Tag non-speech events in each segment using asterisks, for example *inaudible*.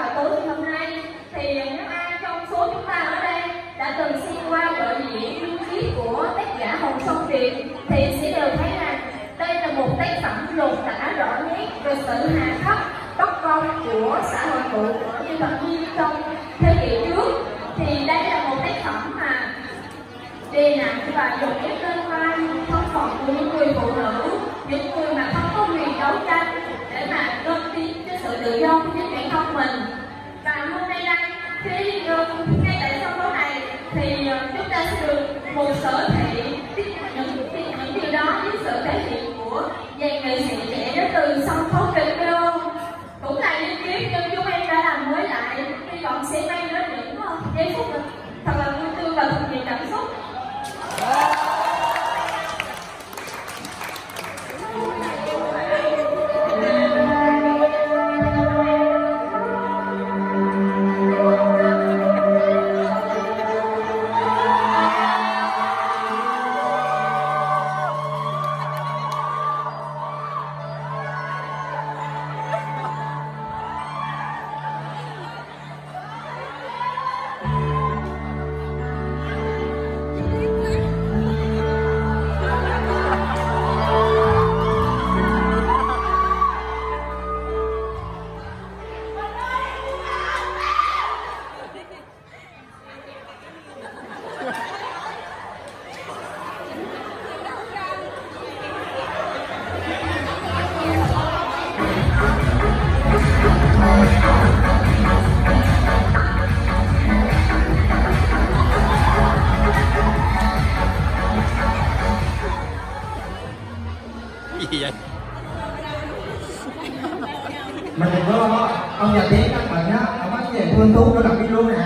vào tối ngày hôm nay thì nếu ai trong số chúng ta ở đây đã từng xem qua vở diễn lưu ký của tác giả Hồng Sông Việt thì sẽ đều thấy rằng đây là một tác phẩm lột tả rõ nét về sự hà khắc bất công của xã hội cũ của nhân vật Nhi trong thế kỷ trước. Thì đây là một tác phẩm mà đề nặng và dùng ép thì ta sẽ được một sở thị những, những điều đó với sự thể hiện của dàn nghệ sĩ trẻ đến từ sân khấu kịch kêu cũng là những kiếp nhưng chúng em đã làm mới lại. Hy vọng sẽ mang đến những giây phút thật là vui tươi và thật nhiều cảm xúc. Dạ. Mình đừng có lo ông già tiếng các bạn á ông bắt về phương thuốc nó gặp đi luôn nè.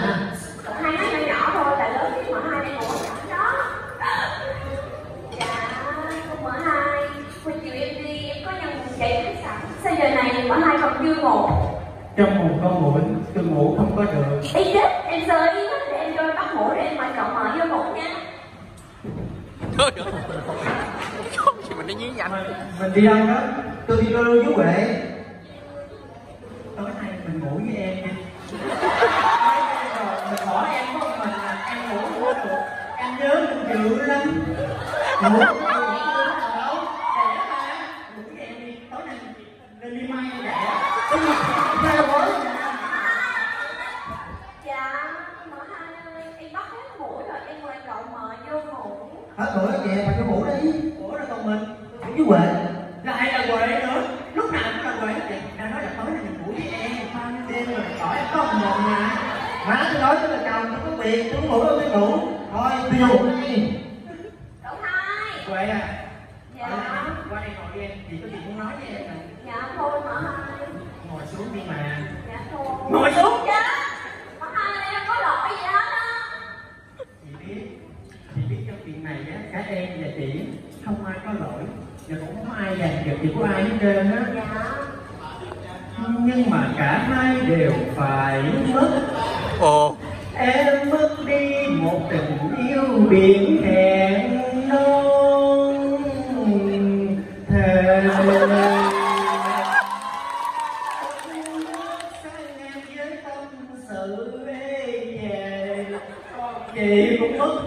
Hai đứa nhỏ nhỏ thôi tại lớn mà hai đang ngủ nhỏ đó. Dạ con mở hai. Huynh chịu em đi em có nhân chạy khách sạn sao giờ này mở hai còn chưa ngủ? Trong một con mũi tôi ngủ không có được. Ý chết em sơ ý quá để em cho tắt ngủ để em mở cậu mở vô ngủ nha. Thôi được không gì mình nó nhí nhanh mình đi đâu đó. Tôi đi lưu với huệ tối nay mình ngủ với em đi mình bỏ em có một mình là em ngủ không có được em nhớ mình dữ lắm ngủ không có được đâu đẻ mà ngủ với em đi tối nay mình lên đi may đẻ theo với dạ mở hai ơi em bắt hết ngủ rồi em mời cậu mở vô ngủ hết tuổi về mà cho ngủ đi. Ngủ rồi còn mình. Ngủ với lại là huệ nữa lúc nào cũng là huệ hết vậy đang nói là tối nay mình ngủ với em ban đêm rồi khỏi có một mình mà. Má tôi nói tôi là chồng, tôi có việc tôi ngủ đâu tôi ngủ thôi tôi ngủ đi cậu hai huệ à dạ qua đây ngồi với em chị có gì muốn nói với em nè dạ thôi mở hai ngồi xuống đi mà dạ thôi ngồi xuống dạ mở hai em có lỗi gì hết á chị biết chị biết trong chuyện này á chị không ai có lỗi và cũng không ai giành giật gì của ai hết trơn á. Dạ. Nhưng mà cả hai đều phải mất. Ồ. Em mất đi một tình yêu biển hẹn non thề. Chị cũng mất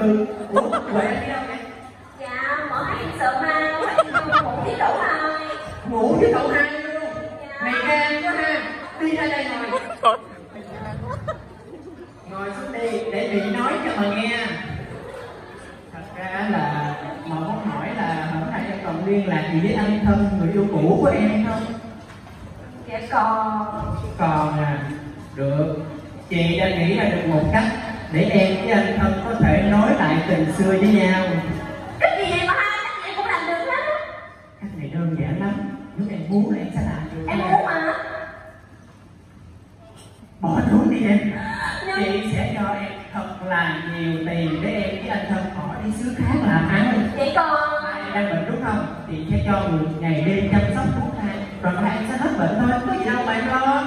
hực ủa khỏe đi đâu vậy? Dạ mở hai em sợ ma ngủ với cậu hai. Ngủ với cậu hai luôn. Mày gan quá ha. Đi ra đây ngồi. Ngồi xuống đi để chị nói cho mà nghe. Thật ra là mà muốn hỏi là hôm nay em còn liên lạc gì với anh thân người yêu cũ của em không? Dạ còn. Còn à. Được. Chị đã nghĩ ra được một cách để em với anh thân có thể nói lại tình xưa với nhau. Cái gì vậy mà hai? Cách em cũng làm được hết á. Cách này đơn giản lắm. Nếu em muốn em sẽ làm được. Em muốn mà. Bỏ trốn đi em. Nhưng- chị sẽ cho em thật là nhiều tiền để em với anh thân họ đi xứ khác làm ăn. Vậy còn? Ai đang bệnh đúng không? Chị sẽ cho người ngày đêm chăm sóc thuốc thang rồi hai em sẽ hết bệnh thôi. Có gì đâu mà em lo.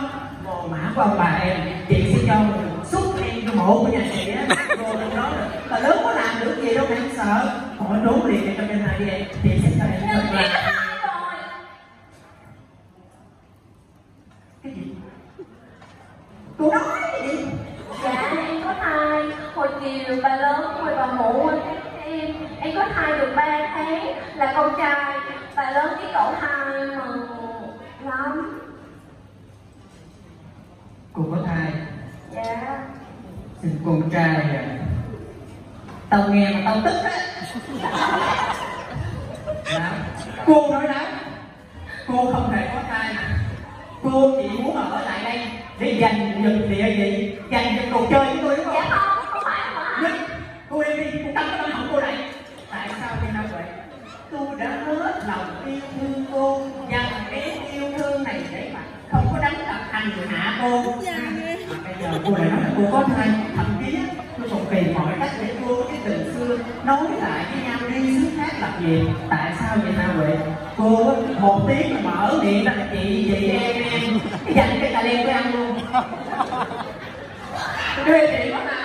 Mồ mã của ông bà em. Chị sẽ cho người mộ của nhà trẻ rồi *laughs* đó. Là lớn có làm được gì đâu mà em sợ. Họ trốn liền để cho bên này đi em chị sẽ cho thật là cái gì? Tôi nói gì dạ em có thai hồi chiều bà lớn hồi bà mụ. Em em có thai được 3 tháng là con trai. Bà lớn cái cậu hai mà con trai à tao nghe mà tao tức á. Dạ. cô nói đó cô không hề có thai cô chỉ muốn ở lại đây để giành giật địa vị giành giật đồ chơi với tôi đúng không? Dạ không, không phải mà Nhưng cô em đi cô tâm tâm hỏng cô này tại sao vậy đâu vậy? Tôi đã hết lòng yêu thương cô dành cái yêu thương này để mà không có đánh đập hành hạ cô? Mà bây giờ cô lại nói là cô có thai thậm chí á, tôi còn tìm mọi cách để cô cái từ xưa nói lại với nhau đi xứ khác làm gì? Tại sao vậy nào vậy cô một tiếng mà mở miệng ra là chị chị em em. Cái dành cái cà lem tôi ăn luôn. Đưa chị có thai